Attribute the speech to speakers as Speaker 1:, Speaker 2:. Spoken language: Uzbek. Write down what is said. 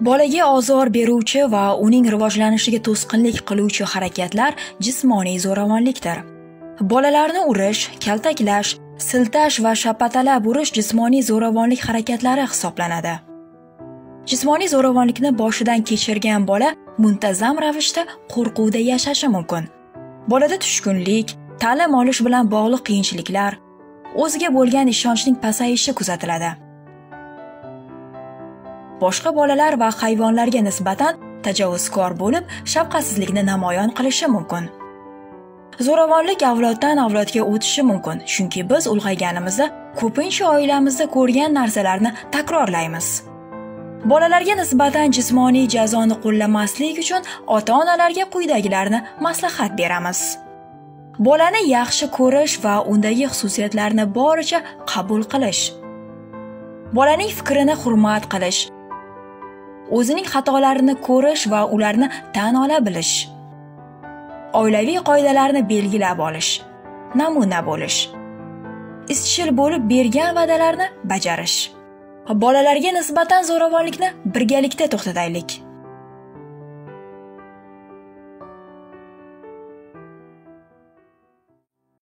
Speaker 1: bolaga ozor beruvchi va uning rivojlanishiga to'sqinlik qiluvchi harakatlar jismoniy zo'ravonlikdir. Bolalarni urish kaltaklash siltash va shapatalab urish jismoniy zo'ravonlik harakatlari hisoblanadi. Jismoniy zo'ravonlikni boshidan kechirgan bola muntazam ravishda qo'rquvda yashashi mumkin. Bolada tushkunlik ta'lim olish bilan bog'liq qiyinchiliklar o'ziga bo'lgan ishonchning pasayishi kuzatiladi. Boshqa bolalar va hayvonlarga nisbatan tajovuzkor bo'lib shafqatsizlikni namoyon qilishi mumkin. Zo'ravonlik avloddan avlodga o'tishi mumkin chunki biz ulg'ayganimizda ko'pincha oilamizda ko'rgan narsalarni takrorlaymiz. Bolalarga nisbatan jismoniy jazoni qo'llamaslik uchun ota onalarga quyidagilarni maslahat beramiz. Bolani yaxshi ko'rish va undagi xususiyatlarni boricha qabul qilish. Bolaning fikrini hurmat qilish o'zining xatolarini ko'rish va ularni tan ola bilish. Oilaviy qoidalarni belgilab olish namuna bo'lish izchil bo'lib bergan va'dalarni bajarish. Bolalarga nisbatan zo'ravonlikni birgalikda to'xtataylik.